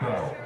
go.